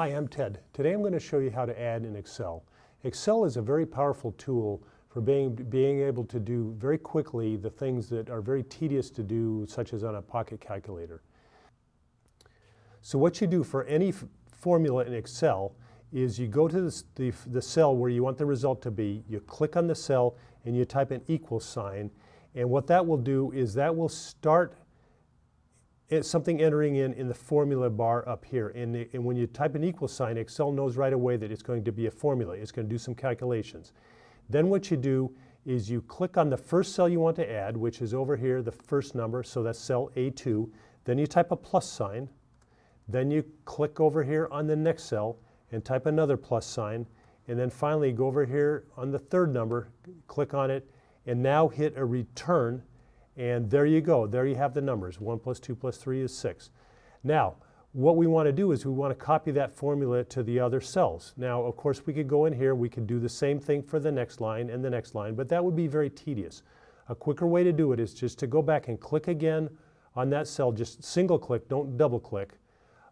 Hi, I'm Ted. Today I'm going to show you how to add in Excel. Excel is a very powerful tool for being, being able to do very quickly the things that are very tedious to do, such as on a pocket calculator. So what you do for any formula in Excel is you go to the, the, the cell where you want the result to be, you click on the cell and you type an equal sign, and what that will do is that will start it's something entering in in the formula bar up here. And, and, when you type an equal sign, Excel knows right away that it's going to be a formula. It's going to do some calculations. Then what you do is you click on the first cell you want to add, which is over here, the first number, so that's cell A2. Then you type a plus sign. Then you click over here on the next cell and type another plus sign. And then finally go over here on the third number, click on it, and now hit a return and there you go. There you have the numbers. 1 plus 2 plus 3 is 6. Now, what we want to do is we want to copy that formula to the other cells. Now, of course, we could go in here, we could do the same thing for the next line and the next line, but that would be very tedious. A quicker way to do it is just to go back and click again on that cell, just single click, don't double click,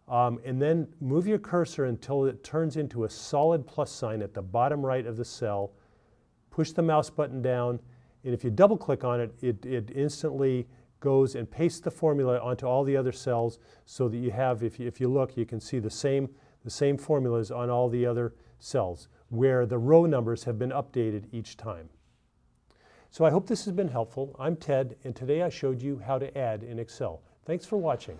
um, and then move your cursor until it turns into a solid plus sign at the bottom right of the cell. Push the mouse button down, and if you double click on it, it, it instantly goes and pastes the formula onto all the other cells so that you have, if you, if you look, you can see the same, the same formulas on all the other cells where the row numbers have been updated each time. So I hope this has been helpful. I'm Ted, and today I showed you how to add in Excel. Thanks for watching.